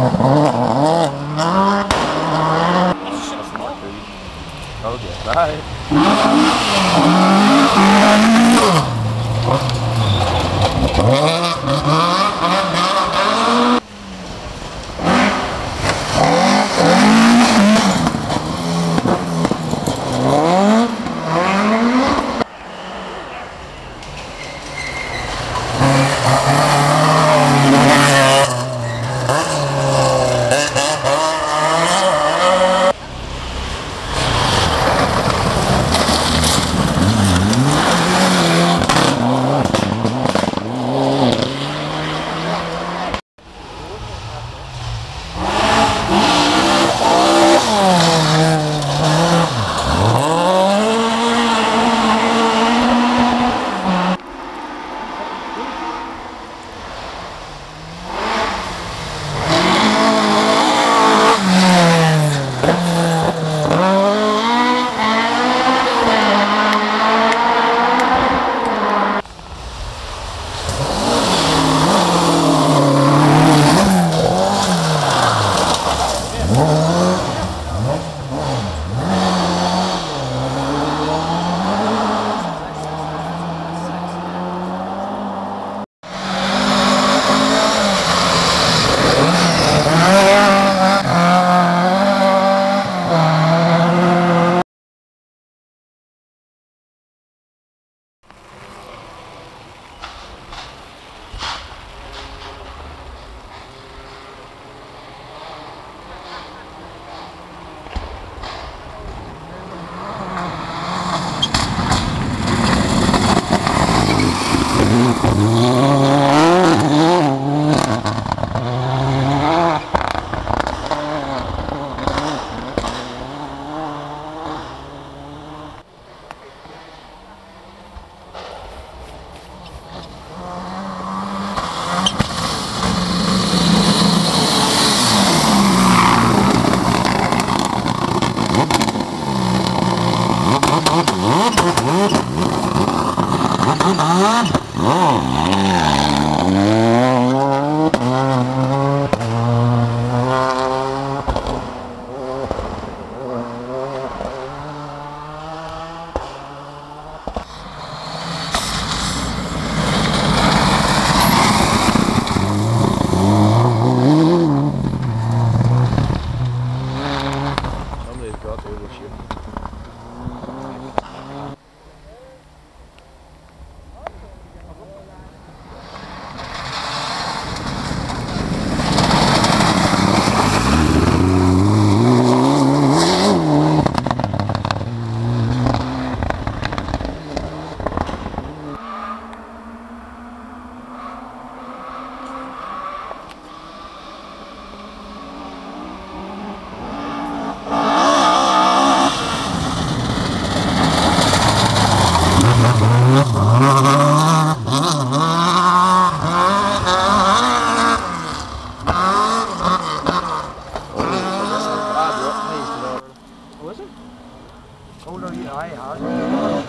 Oh, oh, oh, okay, bye. Solo hier, hi, hi.